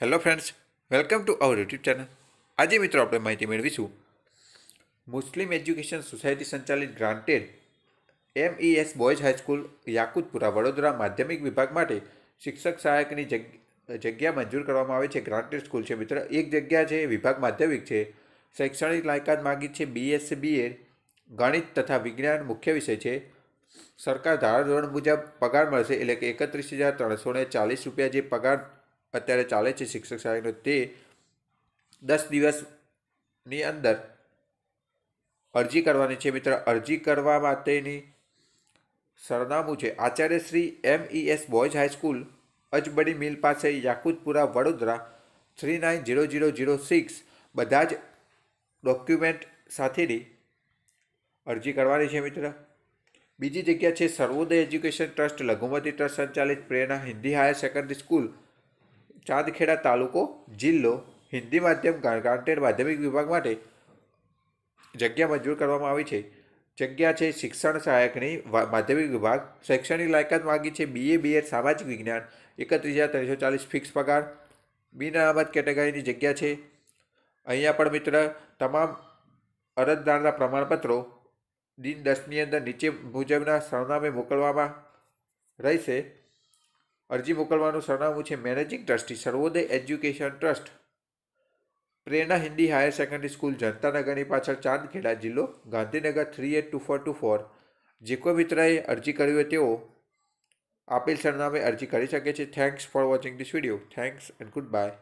Hello friends welcome to our YouTube channel આજે મિત્રો આપણે માહિતી મેળવીશું મુસ્લિમ એજ્યુકેશન સોસાયટી સંચાલિત granted MES boys high school Yakutpura Vadodara માધ્યમિક વિભાગ માટે શિક્ષક સહાયકની જગ્યા મંજૂર કરવામાં આવે છે. ગ્રાન્ટેડ સ્કૂલ છે મિત્ર, એક જગ્યા છે, વિભાગ માધ્યમિક છે. શૈક્ષણિક લાયકાત માગી છે બીએસસી બીએડ ગણિત તથા વિજ્ઞાન મુખ્ય વિષય છે. સરકાર ધારાધોરણ મુજબ પગાર મળશે એટલે કે એકત્રીસ હજાર ત્રણસો ચાલીસ રૂપિયા જે પગાર અત્યારે ચાલે છે શિક્ષક સહાયકનો તે દસ દિવસની અંદર અરજી કરવાની છે. મિત્ર, અરજી કરવા માટેની સરનામું છે. Acharya Shri M S boys high school Ajabdi mill પાસે Yakutpura, Vadodara, three nine zero zero zero six. બધા જ ડોક્યુમેન્ટ સાથેની અરજી કરવાની છે, મિત્ર. બીજી જગ્યા છે, સર્વોદય એજ્યુકેશન ટ્રસ્ટ, લઘુમતી ટ્રસ્ટ સંચાલિત Prerna Hindi higher secondary school. Chandkheda તાલુકો, જિલ્લો, હિન્દી માધ્યમ ગ્રાન્ટેડ માધ્યમિક વિભાગ માટે જગ્યા મંજૂર કરવામાં આવી છે. જગ્યા છે શિક્ષણ સહાયકની માધ્યમિક વિભાગ. શૈક્ષણિક લાયકાત માગી છે બીએ બીએડ સામાજિક વિજ્ઞાન, એકત્રીસ હજાર ત્રણસો ચાલીસ ફિક્સ પગાર. બિન અનામત કેટેગરીની જગ્યા છે. અહીંયા પણ મિત્ર, તમામ અરજદારના પ્રમાણપત્રો દિન દસની અંદર નીચે મુજબના સરનામે મોકલવામાં રહેશે. અરજી મોકલવાનું સરનામું છે managing trustee, Sarvoday education trust. Prerna Hindi higher secondary school, જનતાનગરની પાછળ ચાંદખેડા જિલ્લો, Gandhinagar three eight two four two four. જે કોઈ મિત્રએ અરજી કરી હોય તેઓ આપેલ સરનામે અરજી કરી શકે છે. Thanks for watching this video thanks and good bye